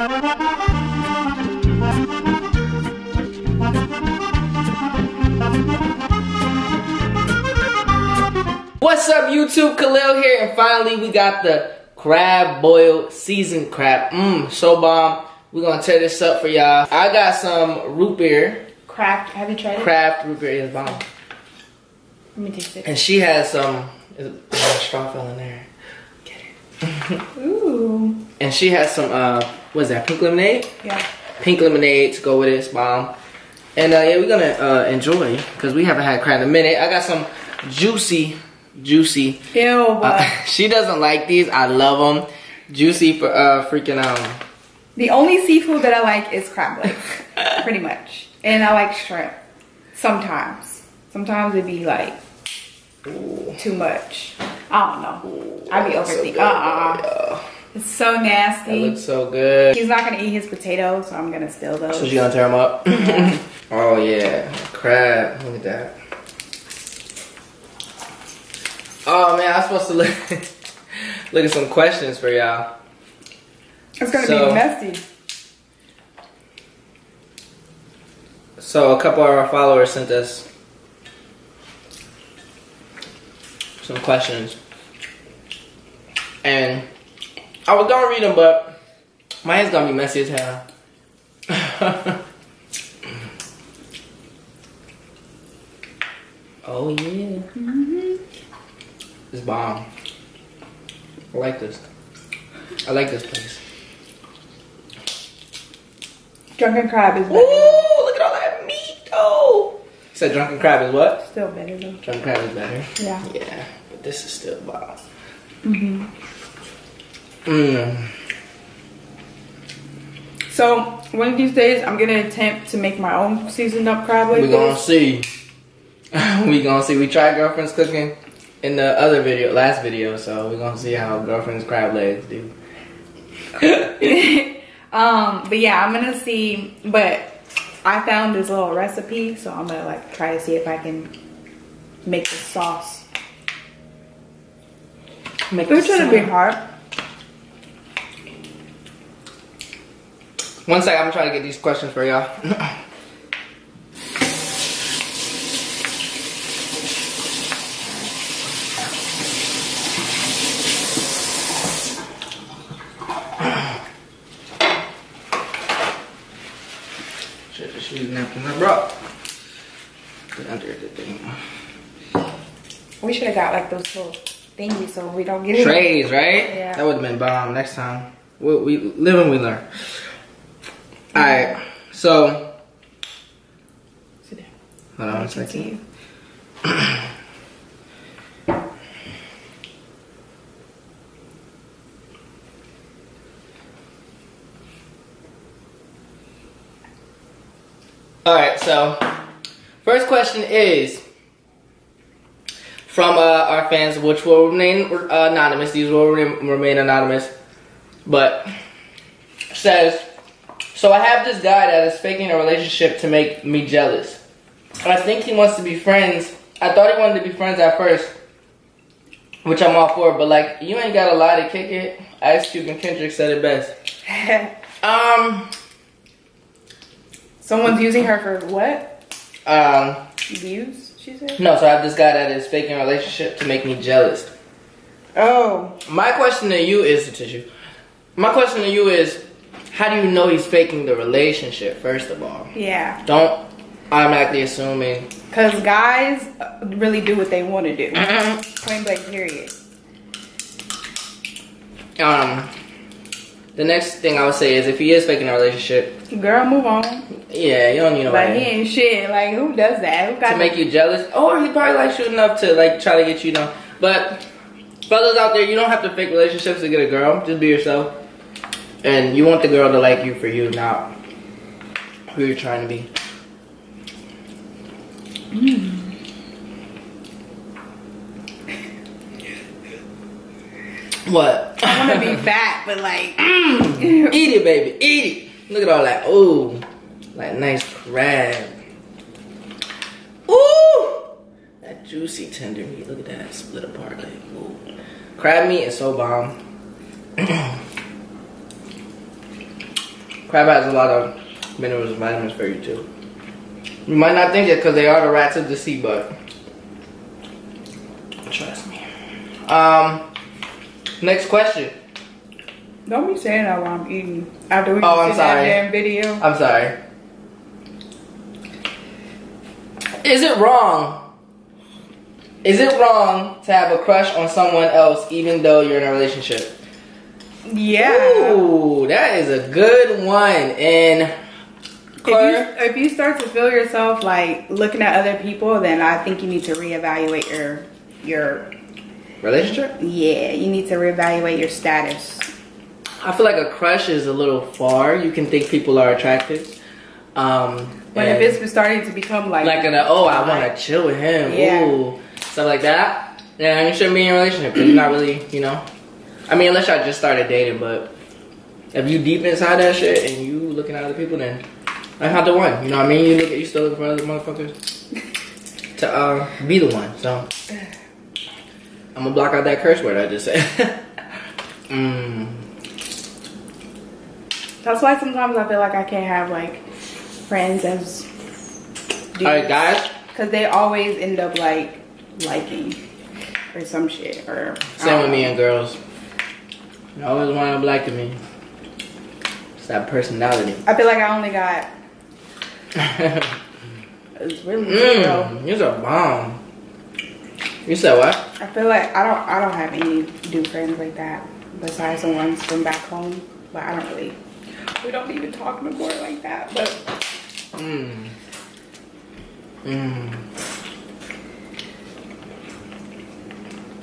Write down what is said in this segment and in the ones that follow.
What's up YouTube, Khalil here, and finally we got the crab boil seasoned crab. Mmm, so bomb. We're gonna tear this up for y'all. I got some root beer. Craft, have you tried it? Craft root beer is bomb. Let me taste it. And she has some, straw fell in there. Get it. Ooh. And she has some, uh, what is that, pink lemonade? Yeah. Pink lemonade to go with this bomb. And uh, yeah, we're gonna uh, enjoy, because we haven't had crab in a minute. I got some juicy, juicy Ew, Uh, she doesn't like these. I love them. Juicy for uh freaking um. the only seafood that I like is crab legs, pretty much. And I like shrimp. Sometimes. Sometimes it'd be like Ooh, too much. I don't know. I'd be looks so overthinking. uh-uh. It's so That nasty. looks so good. He's not gonna eat his potatoes, so I'm gonna steal those. So she gonna tear them up? oh yeah, crab. Look at that. Oh man, I'm supposed to look look at some questions for y'all. it's gonna So- be messy. So a couple of our followers sent us some questions, and I was gonna read them, but my hand's gonna be messy as hell. oh yeah, it's bomb. I like this. I like this place. Drunken crab is Ooh, better. look at all that meat, though. Said drunken crab is what? Still better though. Drunken crab is better. Yeah. Yeah, but this is still bomb. hmm So one of these days, I'm gonna attempt to make my own seasoned up crab legs. We gonna see. we gonna see. We tried girlfriend's cooking in the other video, last video, so we gonna see how girlfriend's crab legs do. um, but yeah, I'm gonna see. But I found this little recipe, so I'm gonna like try to see if I can make the sauce. Make It shouldn't be hard. One second, I'm gonna try to get these questions for y'all. Should just use napkins I brought. Put under the thing. We should have got like those little thingies so we don't get it. Trays, right? Yeah. That would have been bomb next time. We, we live and we learn. Alright, so. Hold on a second. you. Alright, so. First question is. From uh, our fans, which will remain uh, anonymous. These will rem- remain anonymous. But. Says. So I have this guy that is faking a relationship to make me jealous. I think he wants to be friends. I thought he wanted to be friends at first, which I'm all for. But like, you ain't got a lie to kick it. Ice Cube and Kendrick said it best. Um, Someone's using her for what? um, Views? She said. no. So I have this guy that is faking a relationship to make me jealous. Oh, My question to you is the tissue. My question to you is, how do you know he's faking the relationship? First of all, yeah. don't automatically assuming. Cause guys really do what they want to do. Point blank. Period. Um, the next thing I would say is if he is faking a relationship, Girl, move on. yeah, you don't need Like he ain't shit. Like who does that? Who got to make you jealous. Or he probably like shooting up to like try to get you know. But fellas out there, you don't have to fake relationships to get a girl. Just be yourself, and you want the girl to like you for you, not who you're trying to be. Hmm. What? I want to be fat, but like, mm. Eat it, baby. Eat it. Look at all that. Ooh. Like nice crab. Ooh. That juicy tender meat. Look at that. Split apart. Like, ooh. Crab meat is so bomb. Crab has a lot of minerals and vitamins for you too. You might not think it because they are the rats of the sea, but trust me. Um, next question. Don't be saying that while I'm eating. After we Oh, I'm see that sorry. damn video. I'm sorry. Is it wrong? Is it wrong to have a crush on someone else even though you're in a relationship? Yeah. Ooh, that is a good one. And If you, if you start to feel yourself like looking at other people, then I think you need to reevaluate your your relationship? yeah. You need to reevaluate your status. I feel like a crush is a little far. You can think people are attractive. Um, But if it's starting to become like like an oh, I want to chill with him, Yeah. ooh, stuff like that. Yeah, you shouldn't be in a relationship you're not really, you know. I mean, unless y'all just started dating, but if you deep inside that shit and you looking at other people, then that's not the one. You know what I mean? You look at you still looking for other motherfuckers to uh, be the one. So I'm gonna block out that curse word I just said. mm. That's why sometimes I feel like I can't have like friends as All right, guys. because they always end up like liking or some shit or Same with me and girls. You always want to black to me. It's that personality. I feel like I only got it's really zero. Mmm, you're a bomb. You said what? I feel like I don't I don't have any new friends like that besides the ones from back home. But I don't really we don't even talk no more like that. But Mmm. Mmm.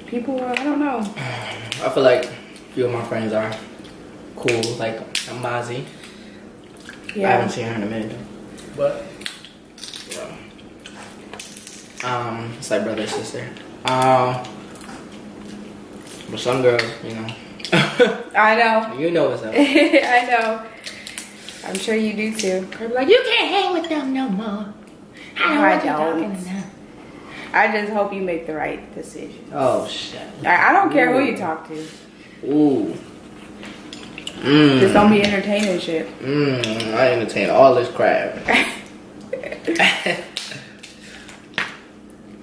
people I don't know. I feel like few of my friends are cool, like Amazi. I haven't seen her in a minute. But, yeah. Um, it's like brother, sister. Um, but some girls, you know. I know. you know what's up. I know. I'm sure you do too. They're like, you can't hang with them no more. I know I what you're don't. talking about. I just hope you make the right decision. Oh shit. I, I don't care who you talk to. Ooh. Mmm. Just mm. don't be entertaining shit. Mmm. I entertain all this crap.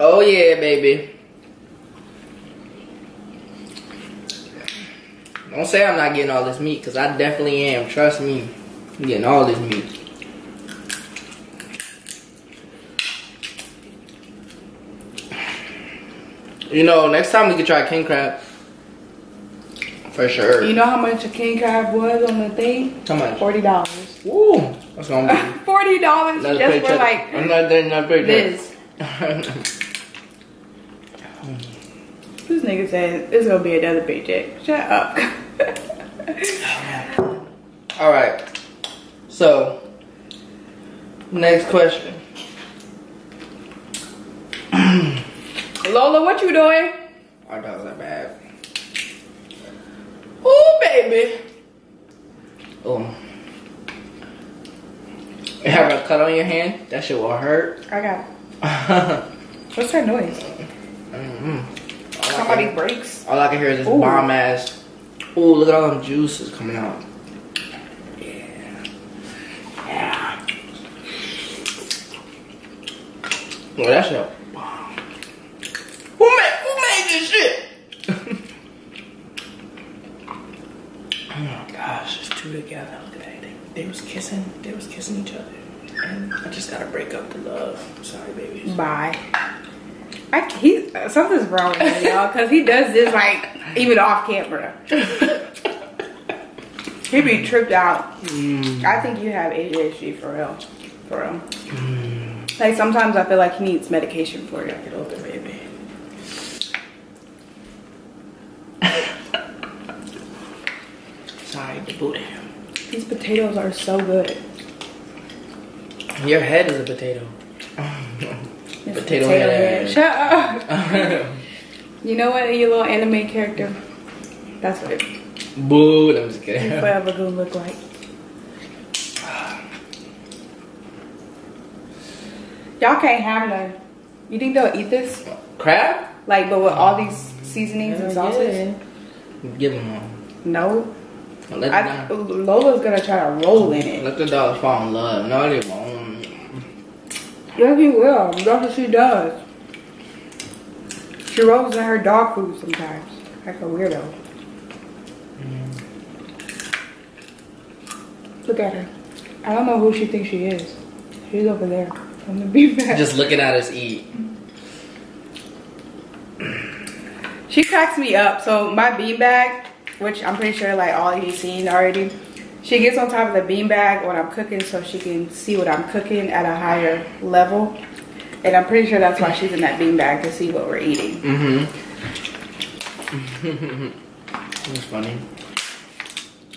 oh yeah, baby. Don't say I'm not getting all this meat, cause I definitely am. Trust me, I'm getting all this meat. You know, next time we can try king crab. For sure. You know how much a king crab was on the thing? How much? Forty dollars. Woo! That's gonna be Forty dollars just for paycheck. like another, another this. This nigga said it's gonna be another paycheck. Shut up. All right. So, next question. Lola, what you doing? Our dogs are bad. Ooh, baby. Oh. You have a cut on your hand? That shit will hurt. I got. mm What's that noise? All I Somebody can- breaks. All I can hear is this Ooh. bomb ass. Oh, look at all them juices coming out. Yeah. Yeah. Well, that's a bomb. Who made, who made this shit? oh my gosh, it's two together. Look at that. They, they was kissing. They was kissing each other. And I just gotta break up the love. I'm sorry, babies. Bye. I, he something's wrong with him, y'all, because he does this like even off camera. He be tripped out. Mm. I think you have ADHD for real, for real. Like sometimes I feel like he needs medication for it. Get open, baby. Sorry to boot him. These potatoes are so good. Your head is a potato. This Potato head. Shut up. You know what? You little anime character. That's what you Boo, I'm just kidding. forever gonna look like. Y'all can't have none. You think they'll eat this? Crab? Like, but with all these seasonings and sauces? Give them one. No. Let I, dog- Lola's gonna try to roll in it. let the dogs fall in love. No, they won't. Yes, he will. That's what she does. She rolls in her dog food sometimes, like a weirdo. Mm. Look at her. I don't know who she thinks she is. She's over there on the beanbag. Just looking at us eat. She cracks me up. So my beanbag, which I'm pretty sure like all of you seen already, she gets on top of the beanbag when I'm cooking so she can see what I'm cooking at a higher level. And I'm pretty sure that's why she's in that beanbag to see what we're eating. Mm-hmm. That's funny.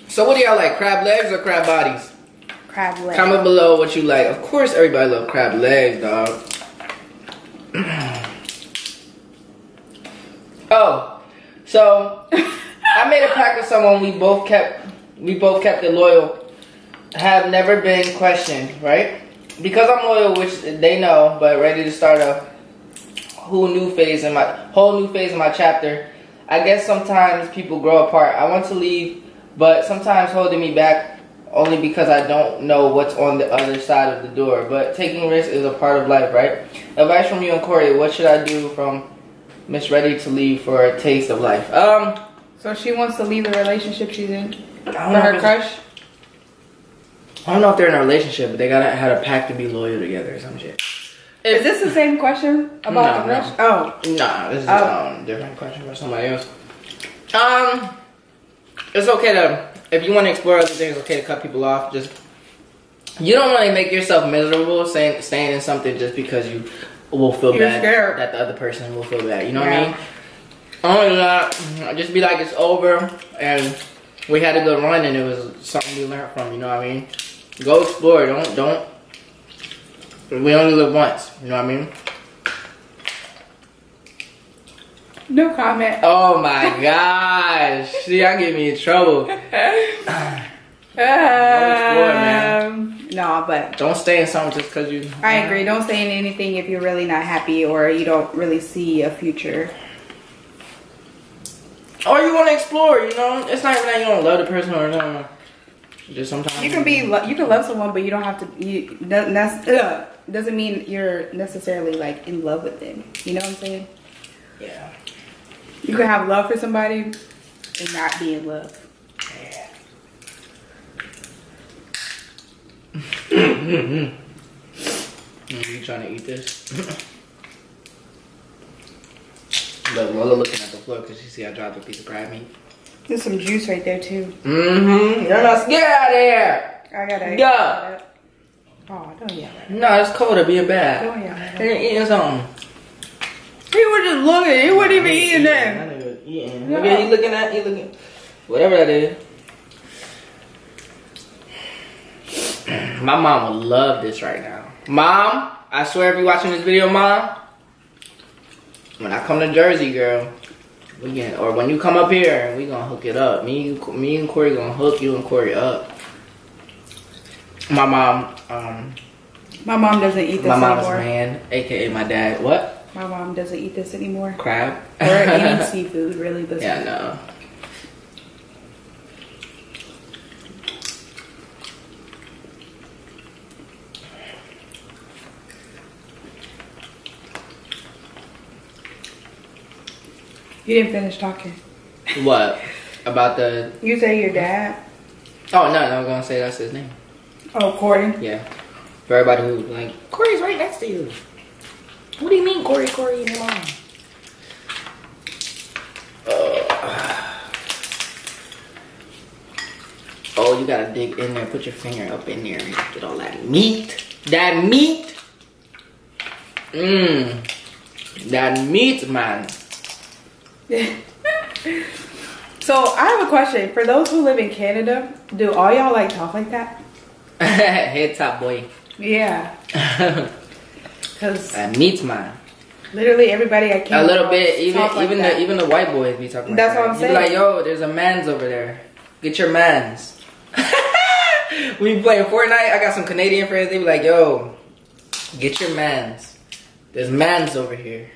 So what do y'all like? Crab legs or crab bodies? Crab leg. Comment below what you like. Of course everybody love crab legs, dog. oh, so I made a pact with someone we both kept we both kept it loyal. Have never been questioned, right? Because I'm loyal, which they know, but ready to start a whole new phase in my whole new phase in my chapter. I guess sometimes people grow apart. I want to leave, but sometimes holding me back only because I don't know what's on the other side of the door. But taking risks is a part of life, right? Advice from you and Corey: What should I do from Miss Ready to leave for a taste of life? Um, So she wants to leave the relationship she's in I for her crush. I don't know if they're in a relationship, but they gotta had a pact to be loyal together or some shit. Is this the same question about No, the crush? Oh, no, this is Oh. um different question for somebody else. Um, it's okay to if you want to explore other things. It's okay to cut people off. Just you don't want to make yourself miserable saying staying in something just because you will feel You're bad scared. that the other person will feel bad. You know Yeah. what I mean? Only that, just be like it's over and we had a good run and it was something we learned from. You know what I mean? Go explore. Don't don't. We only live once. You know what I mean? no comment. Oh my gosh. See, y'all get me in trouble. Um, no, but Don't stay in something just because you. I agree. Don't stay in anything if you're really not happy or you don't really see a future. Or you want to explore, you know? It's not even that you don't love the person or no. Just sometimes. You can be you can love someone, but you don't have to. You that's- ugh, doesn't mean you're necessarily like in love with them. You know what I'm saying? Yeah. You can have love for somebody and not be in love. Are you trying to eat this? Look, Lola looking at the floor because she see I dropped a piece of crab meat. There's some juice right there too. Mm-hmm. You're not get out of here. I gotta. Yeah. Oh, don't yell at No, it's cold to being bad. Don't yell at You're eating something. He was just looking. He wasn't even eating that. That nigga eating. Yeah. Look at you looking at you looking. Whatever that is. My mom would love this right now. Mom, I swear if you're watching this video, mom, when I come to Jersey, girl, we can, or when you come up here, we gonna hook it up. Me, and- me and Corey gonna hook you and Corey up. My mom, um, My mom doesn't eat this anymore. my mom's anymore. man, aka my dad. What? My mom doesn't eat this anymore. Crab? Or any seafood, really. This Yeah, no. You didn't finish talking. What? About the You say your dad. Oh no, no, I was gonna say that's his name. Oh, Corey. Yeah. For everybody who like Corey's right next to you. What do you mean Corey, Corey, and your mom? Uh, oh, you gotta dig in there, put your finger up in there and get all that meat. That meat. Mmm. That meat, man. So I have a question for those who live in Canada. Do all y'all like talk like that? Head top boy. Yeah, that because meat, man. literally everybody I came A little bit, even like even that. the even the white boys be talking. That's like what I'm. You be saying. like, yo, there's a man's over there. Get your man's. we be playing Fortnite. I got some Canadian friends. They be like, yo, get your man's. There's man's over here.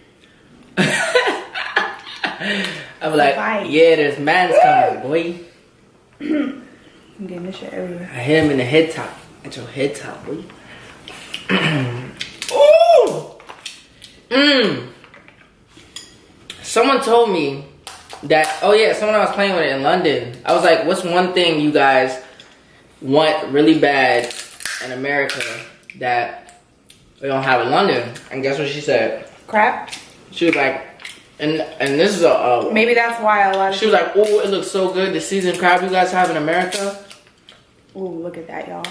I be like, Fight. yeah, there's man's coming, boy. I'm getting this shit everywhere. I hit him in the head top. At your head top, boy. Ooh! Mmm. Someone told me that, oh yeah, someone I was playing with in London. I was like, what's one thing you guys want really bad in America that we don't have in London? And guess what she said? Crap. She was like, and and this is a, a Maybe that's why a lot of she was like, oh, it looks so good. The seasoned crab you guys have in America. Oh, look at that, y'all.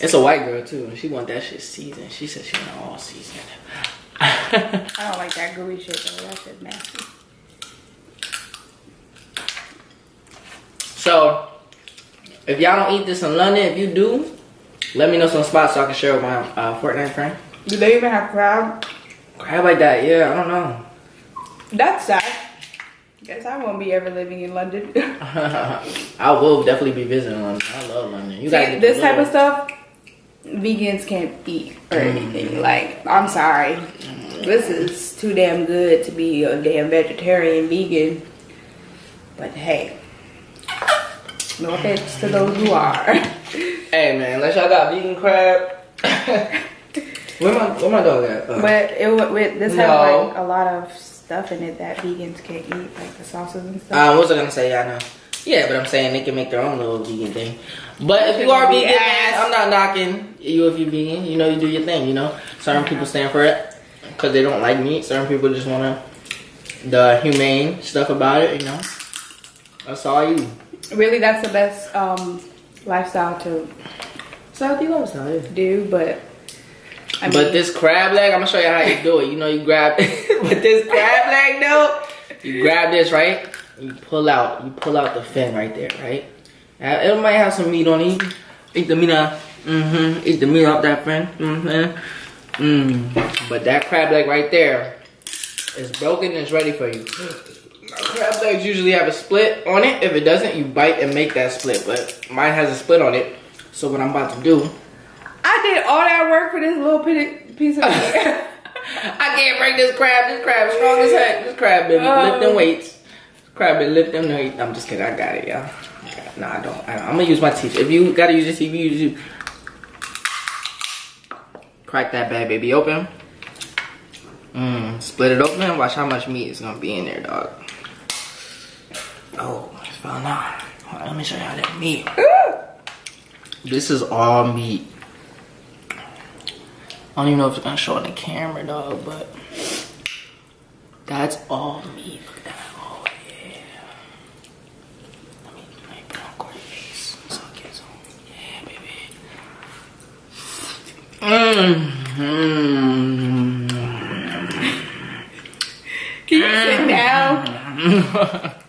It's a white girl too, and she want that shit seasoned. She said she want all seasoned. I don't like that gooey shit though. That shit's nasty. so, if y'all don't eat this in London, if you do, let me know some spots so I can share with my uh, Fortnite friend. Do they even have crab? Crab like that, yeah, I don't know. That's sad. Guess I won't be ever living in London. I will definitely be visiting London. I love London. You guys See, this type of stuff, vegans can't eat or mm. anything. Like, I'm sorry. This is too damn good to be a damn vegetarian vegan. But hey, no offense to those who are. Hey man, unless y'all got vegan crab. Where my where my dog at? Uh, But it with this No. has like a lot of stuff in it that vegans can't eat, like the sauces and stuff. Uh, what was I gonna say? Yeah, I know. Yeah, but I'm saying they can make their own little vegan thing. But if you are vegan, ass. I'm not knocking you if you're vegan. You know, you do your thing. You know, certain people stand for it because they don't like meat. Certain people just wanna the humane stuff about it. You know, that's all you. really, that's the best um, lifestyle to It's healthy lifestyle. Yeah. do. But I mean, But this crab leg, I'm gonna show you how you do it. You know, you grab, but this crab leg though, you grab this right, you pull out, you pull out the fin right there, right. Uh, It might have some meat on it. Eat the meat out. Mm-hmm. Eat the meat off that fin. Mm-hmm. Mm. But that crab leg right there is broken and it's ready for you. Crab legs usually have a split on it. If it doesn't, you bite and make that split. But mine has a split on it. So what I'm about to do all that work for this little piece of meat. I can't break this crab. This crab strong as heck. This crab been Oh. lifting weights. This crab been lifting weights. I'm just kidding. I got it, y'all. No, I don't. I, I'm gonna use my teeth. If you gotta use your teeth, you use you. Crack that bad baby open. Mmm. Split it open. Watch how much meat is gonna be in there, dog. Oh, it's falling out. Let me show you how that meat. This is all meat. I don't even know if it's gonna show on the camera, dog, but that's all meat. Look at that. Oh yeah. Let me, let me put on Corey's so it gets on. Yeah, baby. Mm-hmm. Can you sit down?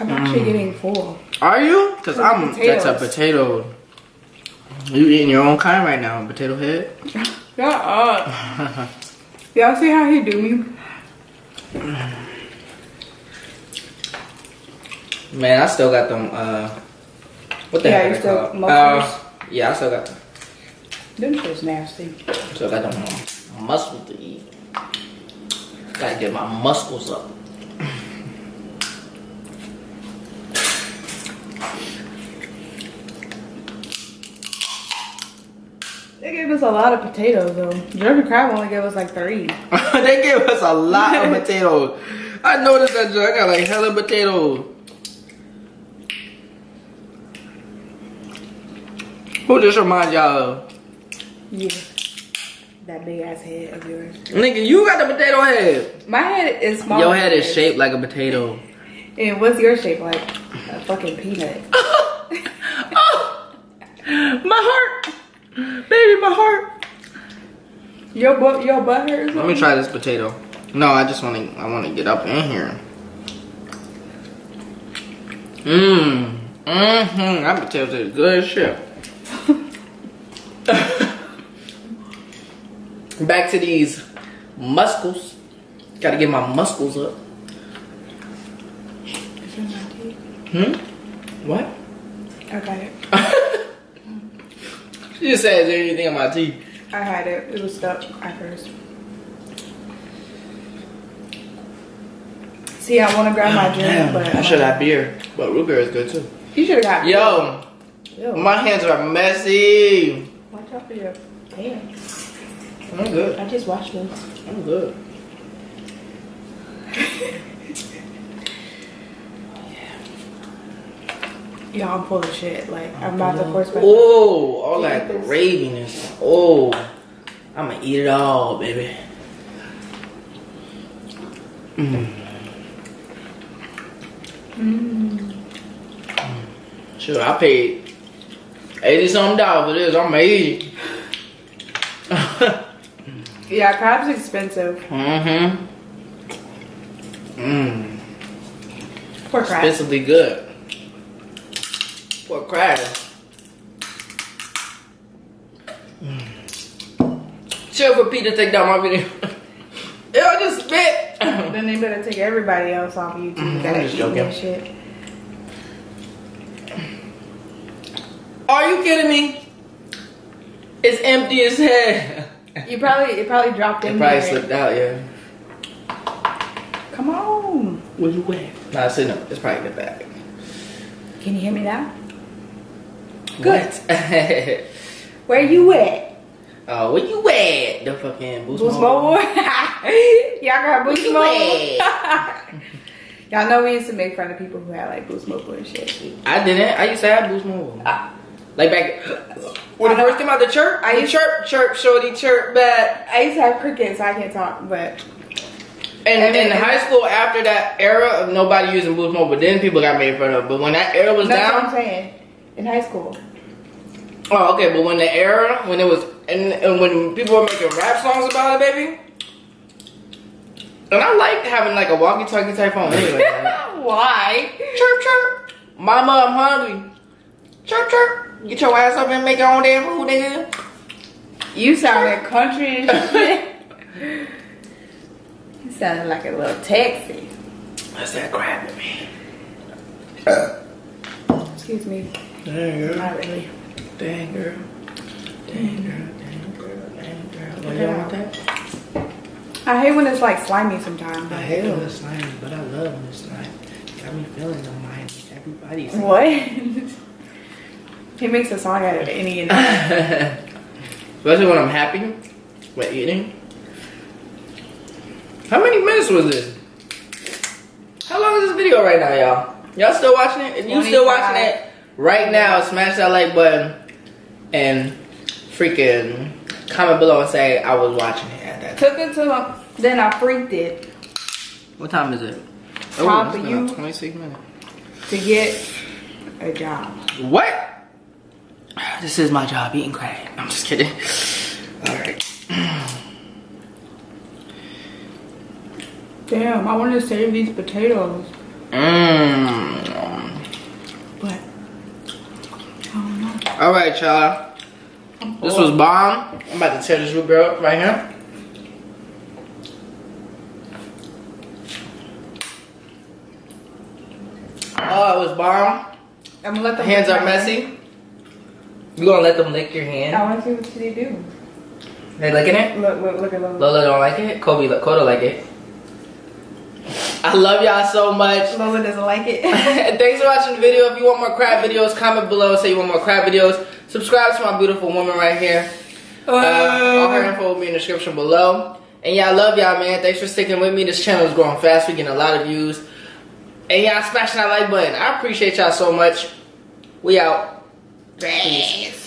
I'm actually getting full. Are you? Cause I'm that's a potato. You eating your own kind right now, potato head. Shut up. Y'all see how he do me? Man, I still got them. Uh, what the Yeah, heck you are they still- called? Uh, yeah, I still got them. Them shit's nasty. Still got them mussels to eat. Gotta get my muscles up. They gave us a lot of potatoes though. Jeremy Crab only gave us like three. they gave us a lot of potatoes. I noticed that. Joe. I got like hella potatoes. Who just remind y'all of? Yeah. That big ass head of yours. Nigga, you got the potato head. My head is small. Your head is shaped like a potato. And what's your shape like? A fucking peanut. oh, my heart, baby, my heart. Your butt, your butt hurts. Let me try this potato. No, I just want to. I want to get up in here. Mmm. Mmm. That potato tastes good as shit. Back to these mussels. Got to get my muscles up. Hmm. What? I got it. She just said, "Is there anything on my teeth?" I had it. It was stuck at first. See, I want to grab my ah, drink, Damn, but I should have beer, but root beer is good too. You should have got. Yo, Ew. my hands are messy. Watch out for your pants. I'm good. I just washed them. I'm good. Yeah, I'm full of shit. Like I'm about to force my. Oh, all that this- graviness. Oh, I'm gonna eat it all, baby. Mm. Mm. Sure, I paid eighty something dollars for this. I'm gonna eat. Yeah, crab's expensive. mm-hmm. Mmm. Poor crab. Expensively good. Poor crab. Chill for PETA take down my video. Ew, I just spit. Then they better take everybody else off YouTube. Mhm, that I'm just eating joking. that shit. Are you kidding me? It's empty as hell. You probably it probably dropped It in probably there. slipped out, yeah. Come on. Where you at? Nah, it's in the, it's probably in the bag. Can you hear me now? Good. Where you at? oh, where you at? The fucking Boost, Boost Mobile. Mobile. Y'all got Boost you Mobile. Y'all know we used to make fun of people who had like Boost Mobile and shit. I didn't. I used to have Boost Mobile. Ah. Like back when I first came out, the chirp, I used- chirp, chirp, shorty, chirp But I used to have crickets, so I can't talk, but And And in high school, after that era of nobody using Boost Mobile, then people got made fun of. But when that era was that's what I'm down, saying. In high school. Oh okay. But when the era, when it was, and, and when people were making rap songs about it, baby. And I liked having like a walkie-talkie type phone anyway. like, Why? chirp, chirp. Mama, I'm hungry. Chirp, chirp. Get your ass up and make your own damn food, nigga. You sounded country and shit. you sounded like a little taxi. That's that crap in me. Excuse me. There you go. Not really. Dang, girl. Dang, girl. Dang, girl. Dang, girl. What you want that? I hate when it's like slimy sometimes. I hate when it's slimy, but I love when it's slimy. Got me feeling the mind. Everybody's. What? he makes a song out of any and Especially when I'm happy when eating. How many minutes was this? How long is this video right now, y'all? Y'all still watching it? If you still watching it right now, smash that like button and freaking comment below and say I was watching it at that time. Took it to him, then I freaked it What time is it? Time it's for you. 26 minutes. to get a job. What? This is my job, eating crack. I'm just kidding. Alright. Damn, I wanted to save these potatoes, Mmm. but no. Alright, y'all. This was bomb. I'm about to tear this root beer up right here. Oh, it was bomb. I'm gonna let them. Hands are my messy. You gonna let them lick your hand. hand? I want to see what they do. They licking it? Look, look, look at Lola. Lola don't like it. Kobe, Koda like it. I love y'all so much. Lola doesn't like it. Thanks for watching the video. If you want more crab videos, comment below. Say you want more crab videos. Subscribe to my beautiful woman right here. Uh, all her info will be in the description below. And y'all love y'all, man. Thanks for sticking with me. This channel is growing fast. We're getting a lot of views. And y'all smashing that like button. I appreciate y'all so much. We out. Peace.